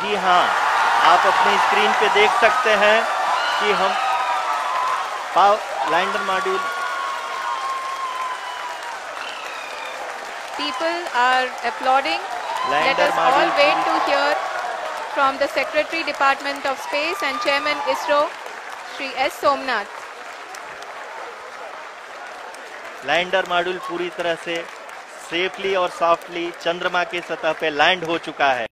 जी हाँ आप अपनी स्क्रीन पे देख सकते हैं कि हम power lander module People are applauding. Let lander us all wait module to hear from the Secretary Department of Space and Chairman ISRO, Shri S. Somnath. Lander module पूरी तरह से सेफली और सॉफ्टली चंद्रमा की सतह पे लैंड हो चुका है